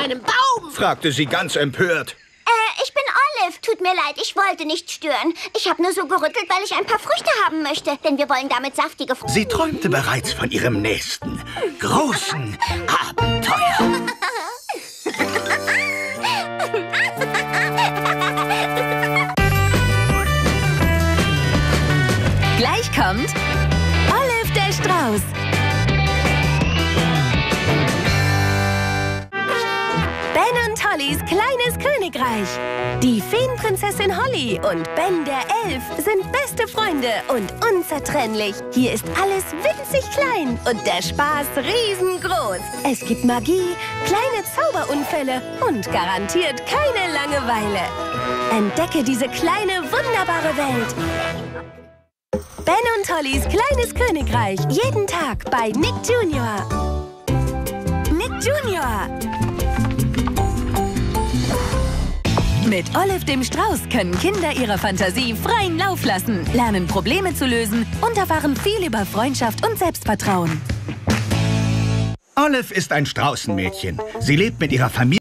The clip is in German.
meinem Baum? fragte sie ganz empört. Äh, ich bin Olive. Tut mir leid, ich wollte nicht stören. Ich habe nur so gerüttelt, weil ich ein paar Früchte haben möchte. Denn wir wollen damit saftige Früchte. Sie träumte bereits von ihrem nächsten großen Abenteuer. Gleich kommt Olive der Strauß. Ben und Hollys kleines Königreich. Die Feenprinzessin Holly und Ben der Elf sind beste Freunde und unzertrennlich. Hier ist alles winzig klein und der Spaß riesengroß. Es gibt Magie, kleine Zauberunfälle und garantiert keine Langeweile. Entdecke diese kleine, wunderbare Welt. Ben und Hollys kleines Königreich. Jeden Tag bei Nick Junior. Mit Olive dem Strauß können Kinder ihrer Fantasie freien Lauf lassen, lernen Probleme zu lösen und erfahren viel über Freundschaft und Selbstvertrauen. Olive ist ein Straußenmädchen. Sie lebt mit ihrer Familie